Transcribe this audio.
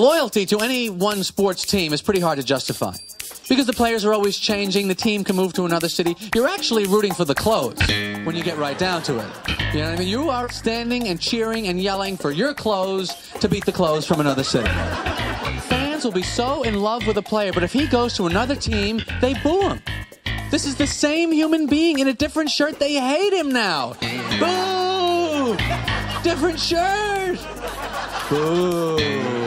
Loyalty to any one sports team is pretty hard to justify. Because the players are always changing, the team can move to another city. You're actually rooting for the clothes when you get right down to it. You know what I mean? You are standing and cheering and yelling for your clothes to beat the clothes from another city. Fans will be so in love with a player, but if he goes to another team, they boo him. This is the same human being in a different shirt. They hate him now. Boo! Different shirt! Boo!